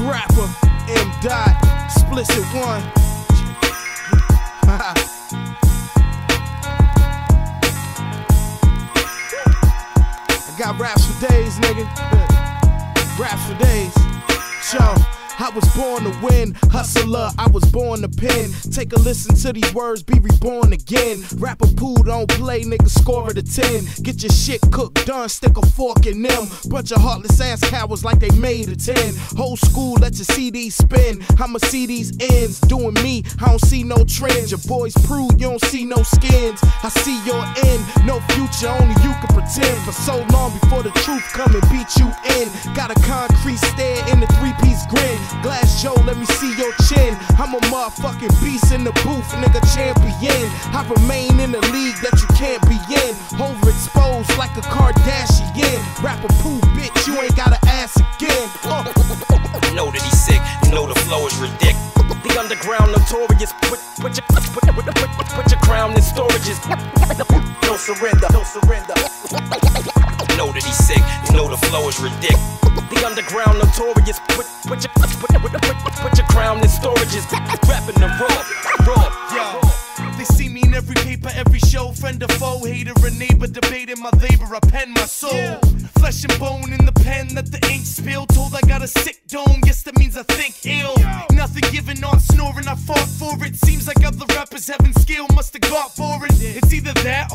Rapper M. Dot, explicit one. Raps for days, nigga. Raps for days. Show. I was born to win, hustler, I was born to pin. Take a listen to these words, be reborn again. Rapper Pooh don't play, nigga, score it a 10. Get your shit cooked, done, stick a fork in them. Bunch of heartless ass cowards like they made a 10. Whole school let your CDs spin. I'ma see these ends, doing me, I don't see no trends. Your boys prove you don't see no skins. I see your end, no future, only you can pretend. For so long before the truth come and beat you in. Got a concrete stare chin. I'm a motherfucking beast in the booth, nigga champion. I remain in the league that you can't be in. Overexposed like a Kardashian. Rapper Pooh, bitch, you ain't gotta ask again. Uh. You know that he's sick, you know the flow is ridiculous. The underground notorious. Put, put, your, put, put, put, put, put your crown in storages. No surrender, no surrender. You know that he's sick, you know the flow is ridiculous. The underground notorious. Put, put, your, put, put, put, put, your crown in storages. Rapping the raw, raw. Yo. They see me in every paper, every show, friend or foe, hater or neighbor, debating my labor. I pen my soul, flesh and bone in the pen, let the ink spill. Told I got a sick dome, yes that means I think ill. Nothing given, not snoring, I fought for it. Seems like other rappers having skill, must have got for it. It's either that that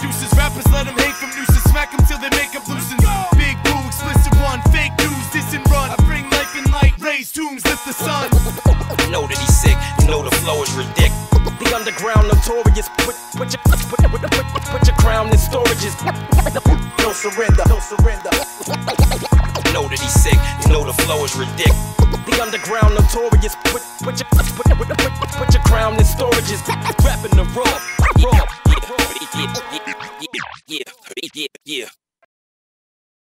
producers. Rappers let them hate from nooses, smack them till they make up loosens. Big Pooh, explicit one, fake news, this and run. I bring life and light, raise tombs, lift the sun. You know that he's sick, you know the flow is ridiculous. The underground notorious. Put, put, your, put, put, put, put, put your crown in storages. No surrender, no surrender. You know that he's sick, you know the flow is ridiculous. The underground notorious. Put, put, your, put, put, put, put, put your crown in storages. Rapping the raw, raw.